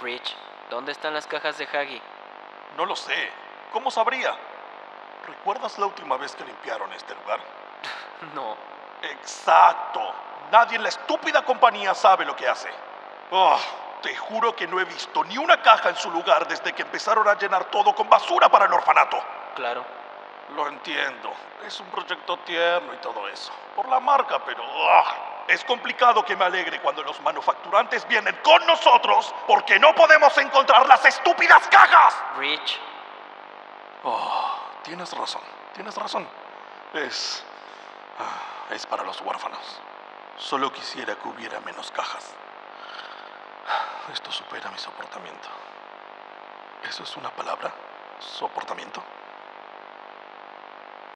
Rich, ¿dónde están las cajas de Haggy? No lo sé. ¿Cómo sabría? ¿Recuerdas la última vez que limpiaron este lugar? No. Exacto. Nadie en la estúpida compañía sabe lo que hace. Oh, te juro que no he visto ni una caja en su lugar desde que empezaron a llenar todo con basura para el orfanato. Claro. Lo entiendo. Es un proyecto tierno y todo eso. Por la marca, pero... ah, es complicado que me alegre cuando los manufacturantes vienen con nosotros porque no podemos encontrar las estúpidas cajas. Rich, Oh, tienes razón, tienes razón. Es... ah, es para los huérfanos. Solo quisiera que hubiera menos cajas. Esto supera mi soportamiento. ¿Eso es una palabra? ¿Soportamiento?